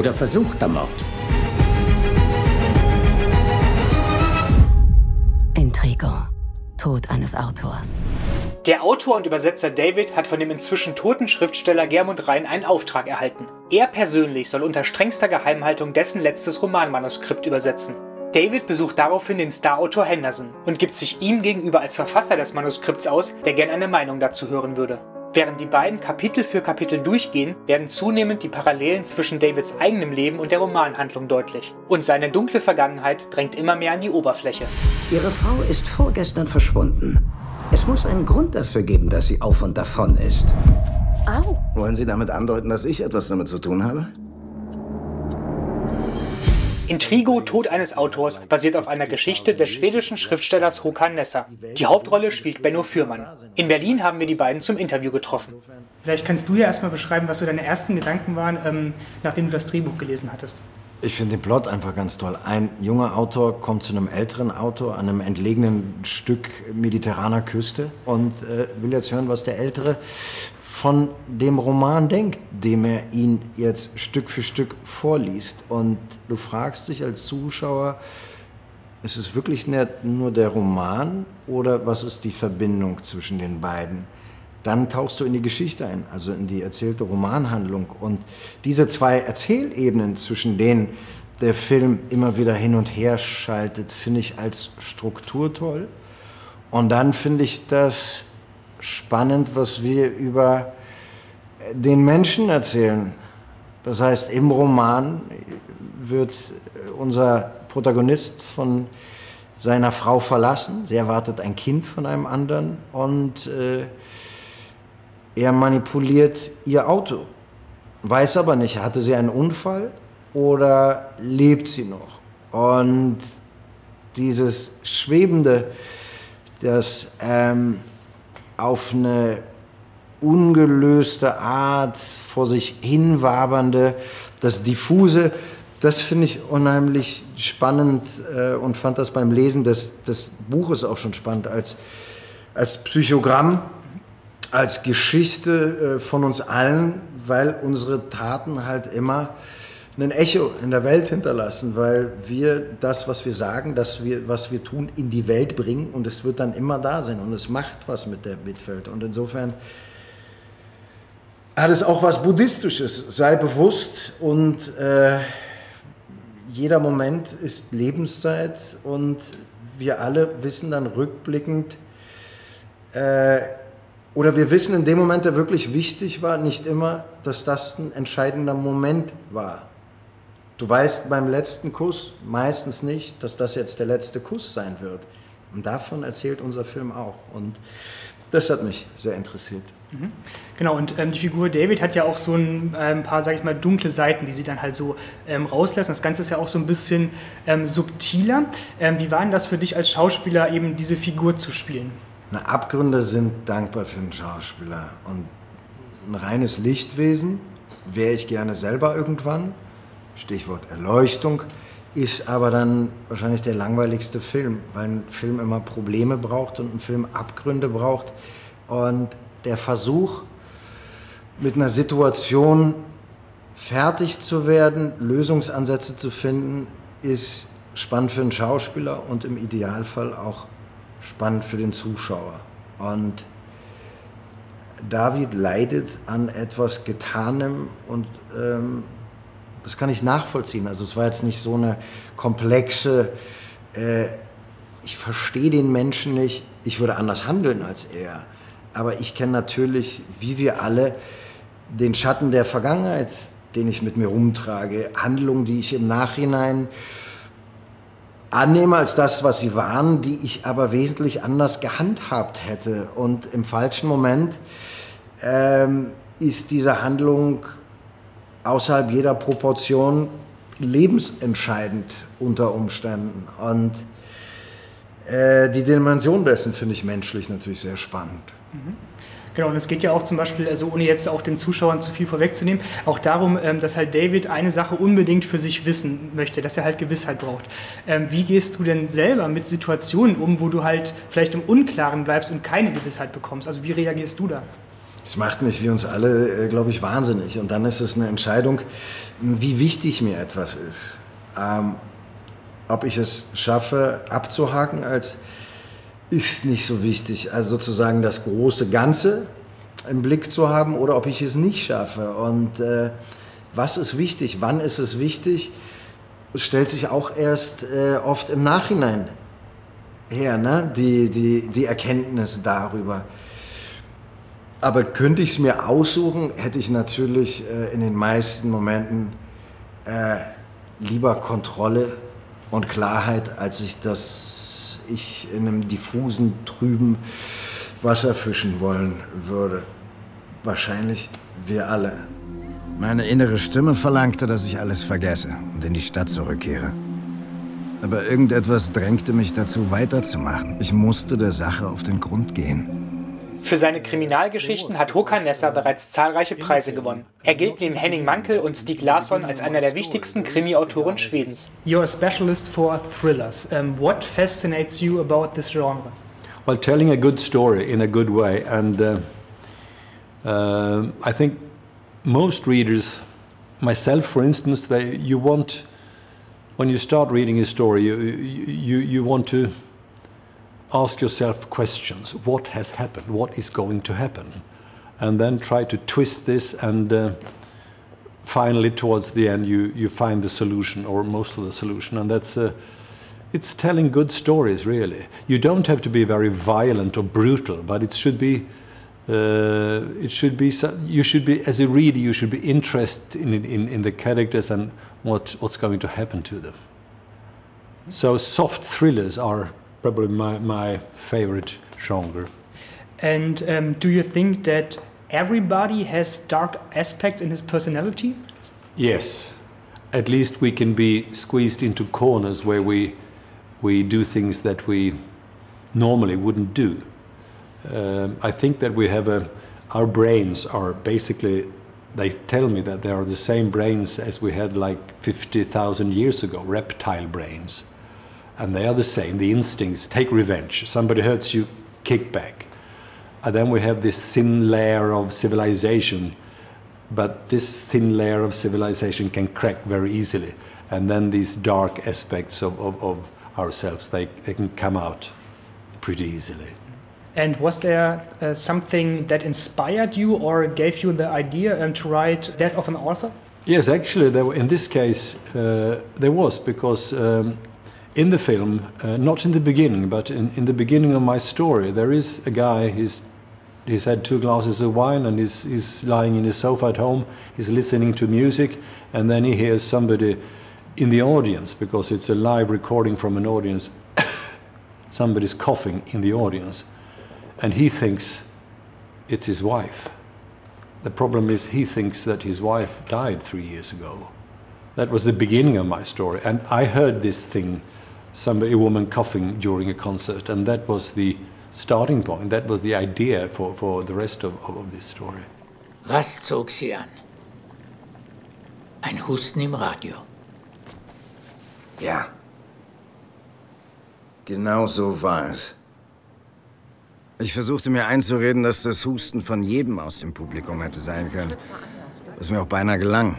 oder versuchter Mord. Intrigo. Tod eines Autors. Der Autor und Übersetzer David hat von dem inzwischen toten Schriftsteller Germund Rhein einen Auftrag erhalten. Er persönlich soll unter strengster Geheimhaltung dessen letztes Romanmanuskript übersetzen. David besucht daraufhin den Starautor Henderson und gibt sich ihm gegenüber als Verfasser des Manuskripts aus, der gern eine Meinung dazu hören würde. Während die beiden Kapitel für Kapitel durchgehen, werden zunehmend die Parallelen zwischen Davids eigenem Leben und der Romanhandlung deutlich. Und seine dunkle Vergangenheit drängt immer mehr an die Oberfläche. Ihre Frau ist vorgestern verschwunden. Es muss einen Grund dafür geben, dass sie auf und davon ist. Au. Wollen Sie damit andeuten, dass ich etwas damit zu tun habe? Intrigo Tod eines Autors basiert auf einer Geschichte des schwedischen Schriftstellers Håkan Nesser. Die Hauptrolle spielt Benno Fürmann. In Berlin haben wir die beiden zum Interview getroffen. Vielleicht kannst du ja erstmal beschreiben, was so deine ersten Gedanken waren, ähm, nachdem du das Drehbuch gelesen hattest. Ich finde den Plot einfach ganz toll. Ein junger Autor kommt zu einem älteren Autor an einem entlegenen Stück mediterraner Küste und äh, will jetzt hören, was der Ältere von dem Roman denkt, dem er ihn jetzt Stück für Stück vorliest. Und du fragst dich als Zuschauer, ist es wirklich nur der Roman oder was ist die Verbindung zwischen den beiden? Dann tauchst du in die Geschichte ein, also in die erzählte Romanhandlung. Und diese zwei Erzählebenen, zwischen denen der Film immer wieder hin und her schaltet, finde ich als Struktur toll. Und dann finde ich das spannend, was wir über den Menschen erzählen. Das heißt, im Roman wird unser Protagonist von seiner Frau verlassen. Sie erwartet ein Kind von einem anderen und äh, er manipuliert ihr Auto. Weiß aber nicht, hatte sie einen Unfall oder lebt sie noch? Und dieses Schwebende, das ähm, auf eine ungelöste Art vor sich hinwabernde, das diffuse, das finde ich unheimlich spannend äh, und fand das beim Lesen des, des Buches auch schon spannend als, als Psychogramm, als Geschichte äh, von uns allen, weil unsere Taten halt immer ein Echo in der Welt hinterlassen, weil wir das, was wir sagen, das wir, was wir tun, in die Welt bringen und es wird dann immer da sein und es macht was mit der Mitwelt. Und insofern hat es auch was Buddhistisches. Sei bewusst und äh, jeder Moment ist Lebenszeit und wir alle wissen dann rückblickend, äh, oder wir wissen in dem Moment, der wirklich wichtig war, nicht immer, dass das ein entscheidender Moment war. Du weißt beim letzten Kuss meistens nicht, dass das jetzt der letzte Kuss sein wird. Und davon erzählt unser Film auch. Und das hat mich sehr interessiert. Mhm. Genau, und ähm, die Figur David hat ja auch so ein, äh, ein paar, sag ich mal, dunkle Seiten, die sie dann halt so ähm, rauslassen. Das Ganze ist ja auch so ein bisschen ähm, subtiler. Ähm, wie war denn das für dich als Schauspieler, eben diese Figur zu spielen? Na, Abgründe sind dankbar für einen Schauspieler. Und ein reines Lichtwesen wäre ich gerne selber irgendwann. Stichwort Erleuchtung, ist aber dann wahrscheinlich der langweiligste Film, weil ein Film immer Probleme braucht und ein Film Abgründe braucht. Und der Versuch, mit einer Situation fertig zu werden, Lösungsansätze zu finden, ist spannend für einen Schauspieler und im Idealfall auch spannend für den Zuschauer. Und David leidet an etwas Getanem und ähm, das kann ich nachvollziehen. Also es war jetzt nicht so eine komplexe, äh, ich verstehe den Menschen nicht, ich würde anders handeln als er. Aber ich kenne natürlich, wie wir alle, den Schatten der Vergangenheit, den ich mit mir rumtrage. Handlungen, die ich im Nachhinein annehme als das, was sie waren, die ich aber wesentlich anders gehandhabt hätte. Und im falschen Moment ähm, ist diese Handlung außerhalb jeder Proportion lebensentscheidend unter Umständen. Und äh, die Dimension dessen finde ich menschlich natürlich sehr spannend. Mhm. Genau, und es geht ja auch zum Beispiel, also ohne jetzt auch den Zuschauern zu viel vorwegzunehmen, auch darum, ähm, dass halt David eine Sache unbedingt für sich wissen möchte, dass er halt Gewissheit braucht. Ähm, wie gehst du denn selber mit Situationen um, wo du halt vielleicht im Unklaren bleibst und keine Gewissheit bekommst? Also wie reagierst du da? Das macht mich wie uns alle, äh, glaube ich, wahnsinnig. Und dann ist es eine Entscheidung, wie wichtig mir etwas ist. Ähm, ob ich es schaffe, abzuhaken als ist nicht so wichtig. Also sozusagen das große Ganze im Blick zu haben oder ob ich es nicht schaffe. Und äh, was ist wichtig, wann ist es wichtig, stellt sich auch erst äh, oft im Nachhinein her, ne? die, die, die Erkenntnis darüber. Aber könnte ich es mir aussuchen, hätte ich natürlich äh, in den meisten Momenten äh, lieber Kontrolle und Klarheit, als ich das ich in einem diffusen, trüben Wasser fischen wollen würde. Wahrscheinlich wir alle. Meine innere Stimme verlangte, dass ich alles vergesse und in die Stadt zurückkehre. Aber irgendetwas drängte mich dazu, weiterzumachen. Ich musste der Sache auf den Grund gehen. Für seine Kriminalgeschichten hat Håkan Nessa bereits zahlreiche Preise gewonnen. Er gilt neben Henning Mankell und Stieg Larsson als einer der wichtigsten Krimi-Autoren Schwedens. You're a specialist for thrillers. Um, what fascinates you about this genre? Well, telling a good story in a good way. And uh, uh, I think most readers, myself for instance, they, you want, when you start reading a story, you, you, you want to ask yourself questions. What has happened? What is going to happen? And then try to twist this and uh, finally towards the end you, you find the solution or most of the solution. And that's, uh, it's telling good stories really. You don't have to be very violent or brutal, but it should be uh, it should be you should be as a reader you should be interested in, in, in the characters and what, what's going to happen to them so soft thrillers are probably my, my favorite genre. And um, do you think that everybody has dark aspects in his personality? Yes. At least we can be squeezed into corners where we we do things that we normally wouldn't do. Um, I think that we have a, our brains are basically, they tell me that they are the same brains as we had like 50,000 years ago, reptile brains. And they are the same, the instincts, take revenge. Somebody hurts you, kick back. And then we have this thin layer of civilization, but this thin layer of civilization can crack very easily. And then these dark aspects of, of, of ourselves, they, they can come out pretty easily. And was there uh, something that inspired you or gave you the idea um, to write that of an Author? Yes, actually, there, in this case, uh, there was because um, in the film, uh, not in the beginning, but in, in, the beginning of my story, there is a guy. He's he's had two glasses of wine and he's, he's lying in his sofa at home. He's listening to music, and then he hears somebody in the audience because it's a live recording from an audience. Somebody's coughing in the audience and he thinks it's his wife. The problem is he thinks that his wife died three years ago. That was the beginning of my story. And I heard this thing, somebody, a woman coughing during a concert, and that was the starting point. That was the idea for, for the rest of, of this story. Was zog sie an? Ein Husten im Radio. Ja. Genau so war es. Ich versuchte mir einzureden, dass das Husten von jedem aus dem Publikum hätte sein können. Was mir auch beinahe gelang.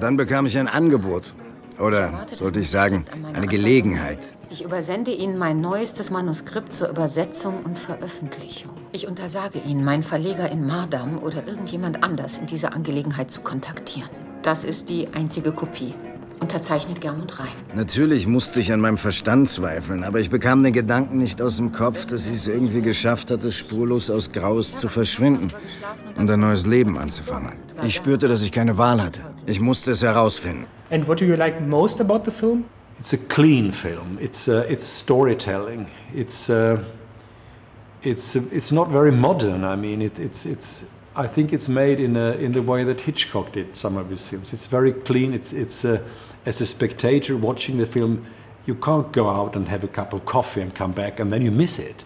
Dann bekam ich ein Angebot. Oder sollte ich sagen, eine Gelegenheit. Ich übersende Ihnen mein neuestes Manuskript zur Übersetzung und Veröffentlichung. Ich untersage Ihnen, meinen Verleger in Mardam oder irgendjemand anders in dieser Angelegenheit zu kontaktieren. Das ist die einzige Kopie. Unterzeichnet Germund Rhein. Natürlich musste ich an meinem Verstand zweifeln, aber ich bekam den Gedanken nicht aus dem Kopf, dass ich es irgendwie geschafft hatte, spurlos aus Graus zu verschwinden und ein neues Leben anzufangen. Ich spürte, dass ich keine Wahl hatte. Ich musste es herausfinden. And what do you like most about the film? It's a clean film. It's uh, it's storytelling. It's uh, it's uh, it's not very modern. I mean, it, it's it's. I think it's made in a, in the way that Hitchcock did some of his films. It's very clean. It's it's. Uh, as a spectator watching the film, you can't go out and have a cup of coffee and come back and then you miss it.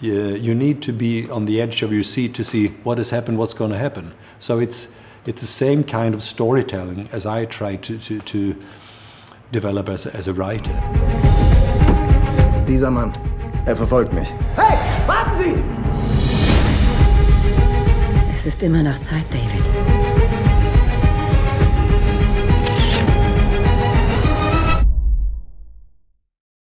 You, you need to be on the edge of your seat to see what has happened, what's going to happen. So it's, it's the same kind of storytelling as I try to, to, to develop as, as a writer. Dieser Mann, er verfolgt mich. Hey, warten Sie! Es ist immer noch Zeit, David.